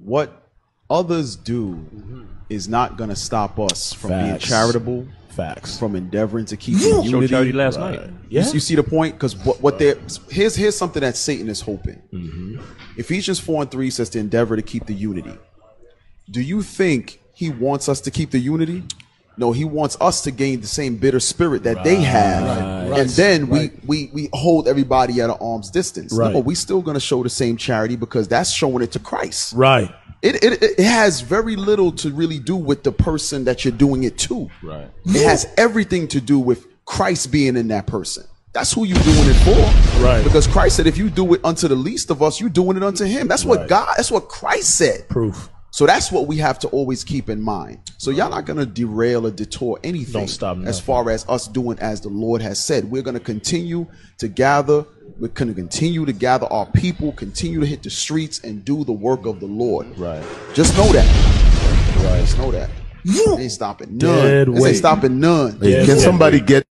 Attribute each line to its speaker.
Speaker 1: what others do is not going to stop us from being charitable,
Speaker 2: Facts.
Speaker 1: from endeavoring to keep the unity.
Speaker 3: charity last
Speaker 2: Right.
Speaker 3: night.
Speaker 1: You-
Speaker 2: Yeah.
Speaker 1: You, see the point? Because what, what they're here's here's something that Satan is hoping.
Speaker 2: Mm-hmm.
Speaker 1: Ephesians four and three says to endeavor to keep the unity. Do you think he wants us to keep the unity? No, he wants us to gain the same bitter spirit that they have,
Speaker 2: Right.
Speaker 1: and then we, we we hold everybody at an arm's distance.
Speaker 2: Right.
Speaker 1: No, we still going to show the same charity because that's showing it to Christ.
Speaker 2: Right.
Speaker 1: It, it it has very little to really do with the person that you're doing it to.
Speaker 3: Right.
Speaker 1: It has everything to do with Christ being in that person. That's who you're doing it for.
Speaker 2: Right.
Speaker 1: Because Christ said, if you do it unto the least of us, you're doing it unto him. That's what
Speaker 2: Right.
Speaker 1: God, that's what Christ said.
Speaker 2: Proof.
Speaker 1: So that's what we have to always keep in mind. So y'all not gonna derail or detour anything
Speaker 2: Don't stop
Speaker 1: as
Speaker 2: nothing.
Speaker 1: far as us doing as the Lord has said. We're gonna continue to gather. We're gonna continue to gather our people, continue to hit the streets and do the work of the Lord.
Speaker 2: Right.
Speaker 1: Just know that.
Speaker 2: Right.
Speaker 1: Just know that. They ain't stopping none.
Speaker 2: Dead
Speaker 1: This ain't
Speaker 2: weight.
Speaker 1: stopping none.
Speaker 4: Can somebody get